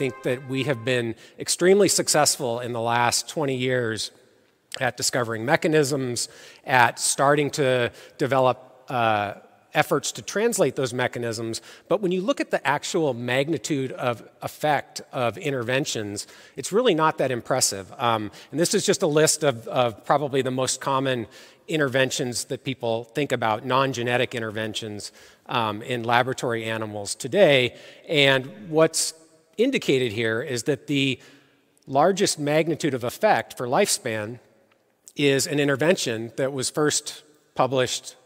think that we have been extremely successful in the last 20 years at discovering mechanisms, at starting to develop uh, efforts to translate those mechanisms. But when you look at the actual magnitude of effect of interventions, it's really not that impressive. Um, and this is just a list of, of probably the most common interventions that people think about, non genetic interventions um, in laboratory animals today. And what's indicated here is that the largest magnitude of effect for lifespan is an intervention that was first published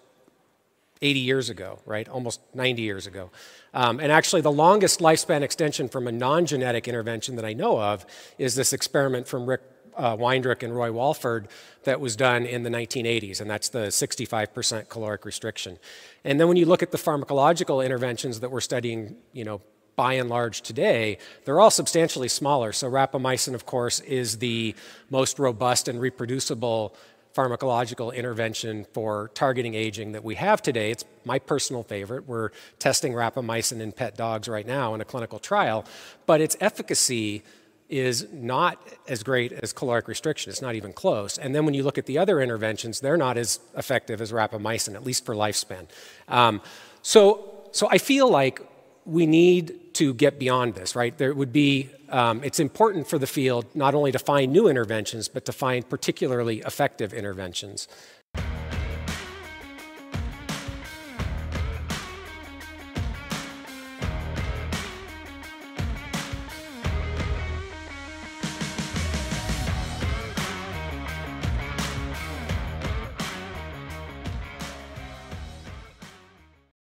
80 years ago, right? Almost 90 years ago. Um, and actually, the longest lifespan extension from a non genetic intervention that I know of is this experiment from Rick uh, Weindruch and Roy Walford that was done in the 1980s, and that's the 65% caloric restriction. And then when you look at the pharmacological interventions that we're studying, you know, by and large today, they're all substantially smaller. So rapamycin, of course, is the most robust and reproducible pharmacological intervention for targeting aging that we have today. It's my personal favorite. We're testing rapamycin in pet dogs right now in a clinical trial, but its efficacy is not as great as caloric restriction. It's not even close. And then when you look at the other interventions, they're not as effective as rapamycin, at least for lifespan. Um, so, so I feel like we need to get beyond this, right? There would be, um, it's important for the field not only to find new interventions, but to find particularly effective interventions.